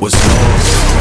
was lost.